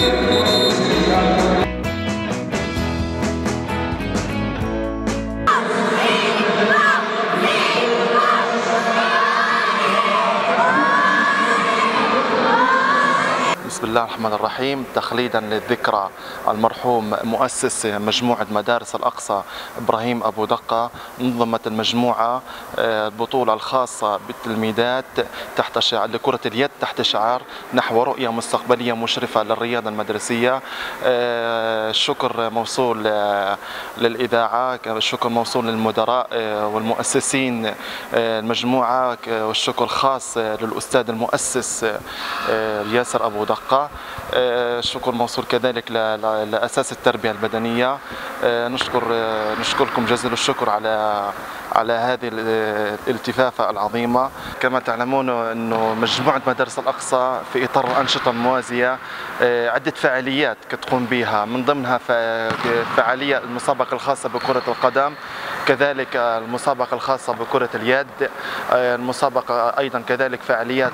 Música بسم الله الرحمن الرحيم. تخليدا للذكرى المرحوم مؤسس مجموعة مدارس الأقصى إبراهيم أبو دقة نظمت المجموعة البطولة الخاصة بالتلميذات تحت شعار لكرة اليد تحت شعار نحو رؤية مستقبلية مشرفة للرياضة المدرسية. الشكر موصول للإذاعة الشكر موصول للمدراء والمؤسسين المجموعة والشكر خاص للأستاذ المؤسس ياسر أبو دقة. الحلقة الشكر آه، موصول كذلك لأساس التربية البدنية آه، نشكر آه، نشكركم جزيل الشكر على على هذه الالتفافة العظيمة. كما تعلمون أنه مجموعة مدارس الأقصى في إطار الأنشطة الموازية عدة فعاليات كتقوم بها. من ضمنها فعالية المسابقة الخاصة بكرة القدم. كذلك المسابقة الخاصة بكرة اليد المسابقة أيضا كذلك فعاليات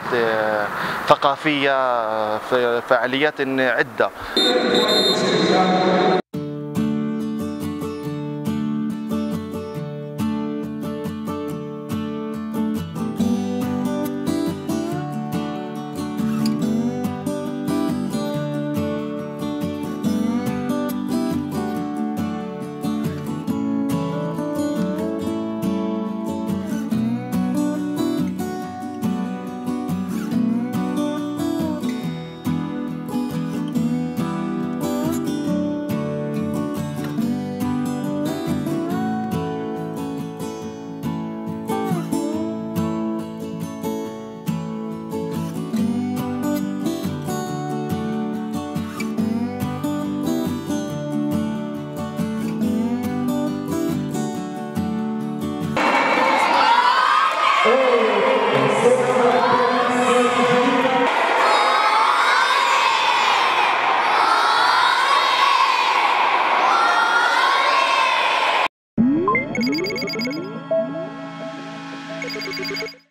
ثقافية فعاليات عدة. Thank you.